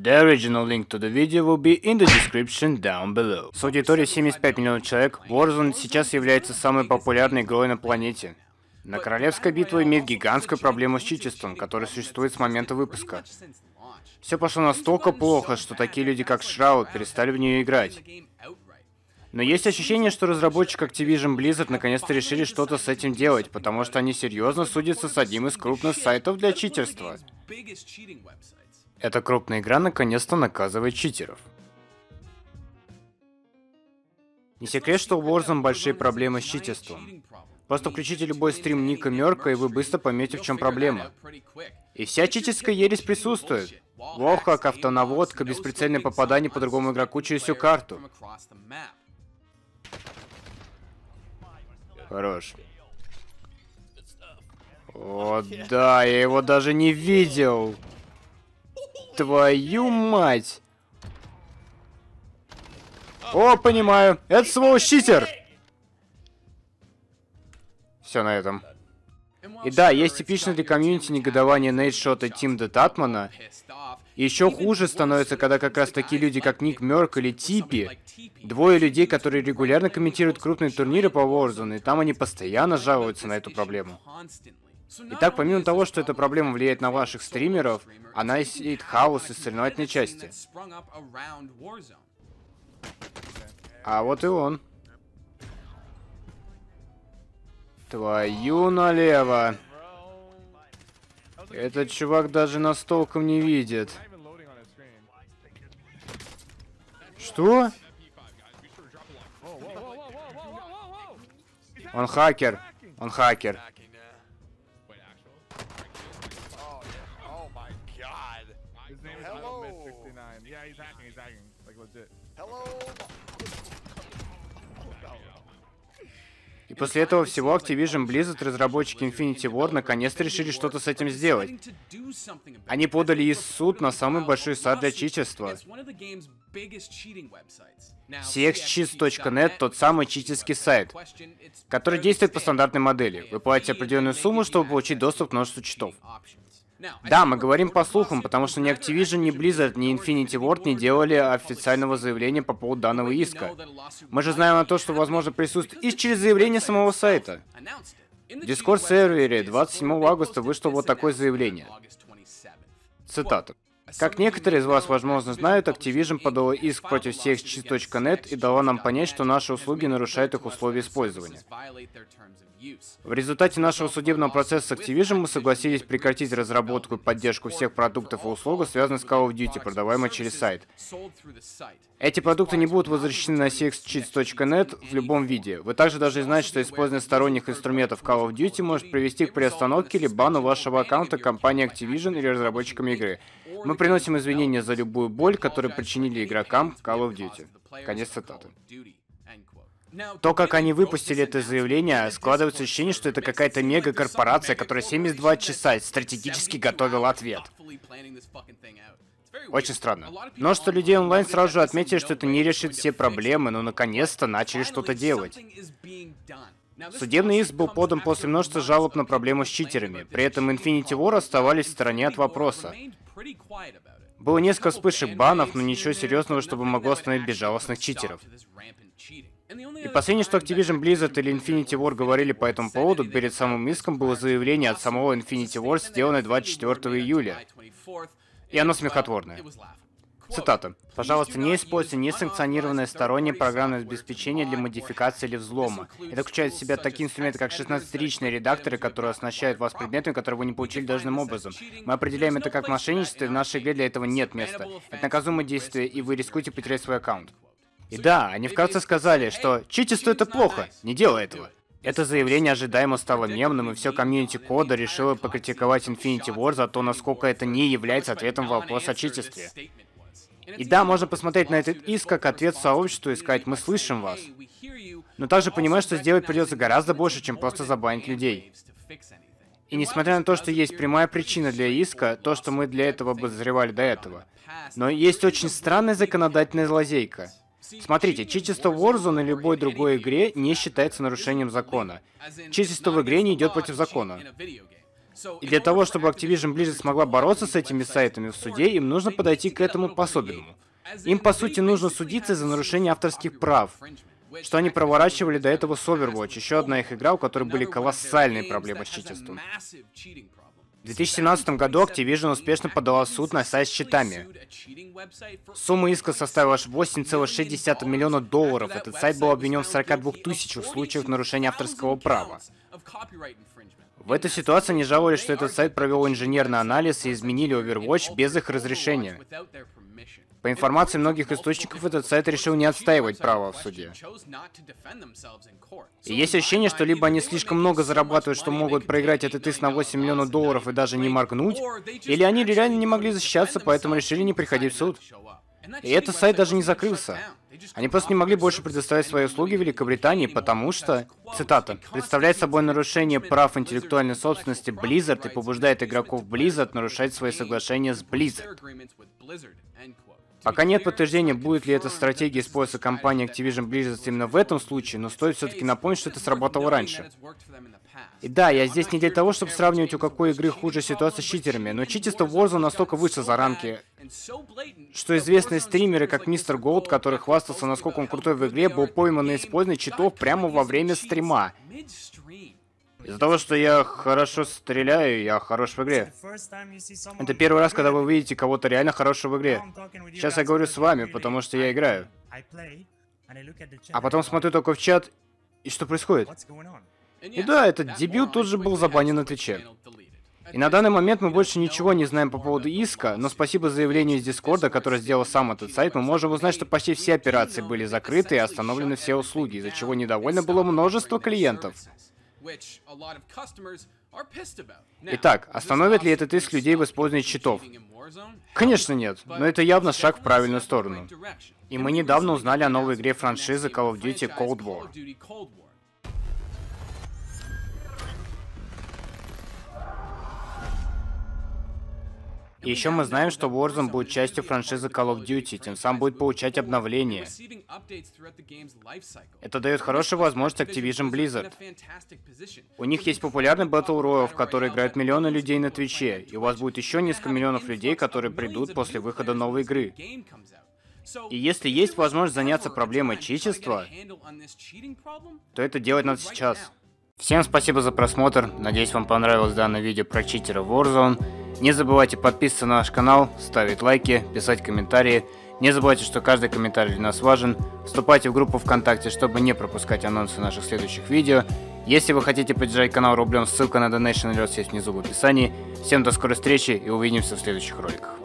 The original link to the video will be in the description down below. С аудиторией 75 миллионов человек, Warzone сейчас является самой популярной игрой на планете. На Королевская битва имеет гигантскую проблему с чичеством, которая существует с момента выпуска. Все пошло настолько плохо, что такие люди, как Шрауд, перестали в нее играть. Но есть ощущение, что разработчик Activision Blizzard наконец-то решили что-то с этим делать, потому что они серьезно судятся с одним из крупных сайтов для читерства. Эта крупная игра наконец-то наказывает читеров. Не секрет, что у Warzone большие проблемы с читерством. Просто включите любой стрим Ника Мерка, и вы быстро поймете, в чем проблема. И вся читерская ересь присутствует. Лохак, автонаводка, бесприцельное попадание по другому игроку через всю карту. Хорош. О, да, я его даже не видел. Твою мать. О, понимаю. Это свой читер. Все на этом. И да, есть типичное для комьюнити негодование Нейтшота Тимда Татмана. Еще хуже становится, когда как раз такие люди, как Ник Мерк или Типи, двое людей, которые регулярно комментируют крупные турниры по Warzone, и там они постоянно жалуются на эту проблему. Итак, помимо того, что эта проблема влияет на ваших стримеров, она сеет хаос из соревновательной части. А вот и он. Твою налево. Этот чувак даже нас толком не видит. Что? Он хакер. Он хакер. И после этого всего Activision Blizzard, разработчики Infinity War, наконец-то решили что-то с этим сделать. Они подали из суд на самый большой сайт для читерства. CXCheats.net — тот самый читерский сайт, который действует по стандартной модели. Вы платите определенную сумму, чтобы получить доступ к множеству читов. Да, мы говорим по слухам, потому что ни Activision, ни Blizzard, ни Infinity Ward не делали официального заявления по поводу данного иска. Мы же знаем о том, что возможно присутствует и через заявление самого сайта. В Discord-сервере 27 августа вышло вот такое заявление. Цитата. Как некоторые из вас, возможно, знают, Activision подала иск против CXC.net и дала нам понять, что наши услуги нарушают их условия использования. В результате нашего судебного процесса с Activision мы согласились прекратить разработку и поддержку всех продуктов и услуг, связанных с Call of Duty, продаваемых через сайт. Эти продукты не будут возвращены на cxcheats.net в любом виде. Вы также должны знать, что использование сторонних инструментов Call of Duty может привести к приостановке или бану вашего аккаунта компании Activision или разработчиками игры. Мы приносим извинения за любую боль, которую причинили игрокам Call of Duty. Конец цитаты. То, как они выпустили это заявление, складывается ощущение, что это какая-то мега-корпорация, которая 72 часа стратегически готовила ответ. Очень странно. Множество людей онлайн сразу же отметили, что это не решит все проблемы, но наконец-то начали что-то делать. Судебный иск был подан после множества жалоб на проблему с читерами. При этом Infinity War оставались в стороне от вопроса. Было несколько вспышек банов, но ничего серьезного, чтобы могло остановить безжалостных читеров. И последнее, что Activision Blizzard или Infinity War говорили по этому поводу перед самым иском, было заявление от самого Infinity War, сделанное 24 июля. И оно смехотворное. Цитата. «Пожалуйста, не используйте несанкционированное стороннее программное обеспечение для модификации или взлома. Это включает в себя такие инструменты, как 16-ричные редакторы, которые оснащают вас предметами, которые вы не получили должным образом. Мы определяем это как мошенничество, и в нашей игре для этого нет места. Это наказуемое действие, и вы рискуете потерять свой аккаунт. И да, они вкратце сказали, что читисту это плохо, не делай этого. Это заявление ожидаемо стало мемным, и все комьюнити кода решило покритиковать Infinity War за то, насколько это не является ответом в вопрос о читистстве. И да, можно посмотреть на этот иск как ответ сообществу и сказать «Мы слышим вас». Но также понимать, что сделать придется гораздо больше, чем просто забанить людей. И несмотря на то, что есть прямая причина для иска, то, что мы для этого обозревали до этого. Но есть очень странная законодательная лазейка. Смотрите, чичество в Warzone или любой другой игре не считается нарушением закона. Чичество в игре не идет против закона. И для того, чтобы Activision Blizzard смогла бороться с этими сайтами в суде, им нужно подойти к этому по-особенному. Им, по сути, нужно судиться за нарушение авторских прав, что они проворачивали до этого с Overwatch, еще одна их игра, у которой были колоссальные проблемы с читерством. В 2017 году Activision успешно подала в суд на сайт с читами. Сумма иска составила аж 8,6 миллиона долларов. Этот сайт был обвинен в 42 тысячах случаев нарушения авторского права. В этой ситуации они жаловались, что этот сайт провел инженерный анализ и изменили Overwatch без их разрешения. По информации многих источников, этот сайт решил не отстаивать право в суде. И есть ощущение, что либо они слишком много зарабатывают, что могут проиграть этот иск на 8 миллионов долларов и даже не моргнуть, или они реально не могли защищаться, поэтому решили не приходить в суд. И этот сайт даже не закрылся. Они просто не могли больше предоставить свои услуги Великобритании, потому что, цитата, «представляет собой нарушение прав интеллектуальной собственности Blizzard и побуждает игроков Blizzard нарушать свои соглашения с Blizzard». Пока нет подтверждения, будет ли эта стратегия использоваться компанией Activision Blizzard именно в этом случае, но стоит все-таки напомнить, что это сработало раньше. И да, я здесь не для того, чтобы сравнивать, у какой игры хуже ситуация с читерами, но читерство Warzone настолько выше за рамки, что известные стримеры, как Мистер Голд, который хвастался, насколько он крутой в игре, был пойман на использовании читов прямо во время стрима. Из-за того, что я хорошо стреляю, я хорош в игре. Это первый раз, когда вы увидите кого-то реально хорошего в игре. Сейчас я говорю с вами, потому что я играю. А потом смотрю только в чат, и что происходит? И да, этот дебют тут же был забанен на Твиче. И на данный момент мы больше ничего не знаем по поводу иска, но спасибо заявлению из Дискорда, который сделал сам этот сайт, мы можем узнать, что почти все операции были закрыты и остановлены все услуги, из-за чего недовольно было множество клиентов. Итак, остановит ли этот иск людей в использовании читов? Конечно нет, но это явно шаг в правильную сторону. И мы недавно узнали о новой игре франшизы Call of Duty Cold War. И еще мы знаем, что Warzone будет частью франшизы Call of Duty, тем самым будет получать обновления. Это дает хорошую возможность Activision Blizzard. У них есть популярный Battle Royale, в который играют миллионы людей на Твиче, и у вас будет еще несколько миллионов людей, которые придут после выхода новой игры. И если есть возможность заняться проблемой чичества, то это делать надо сейчас. Всем спасибо за просмотр, надеюсь вам понравилось данное видео про читера Warzone. Не забывайте подписываться на наш канал, ставить лайки, писать комментарии. Не забывайте, что каждый комментарий для нас важен. Вступайте в группу ВКонтакте, чтобы не пропускать анонсы наших следующих видео. Если вы хотите поддержать канал рублем, ссылка на Donation Alerts есть внизу в описании. Всем до скорой встречи и увидимся в следующих роликах.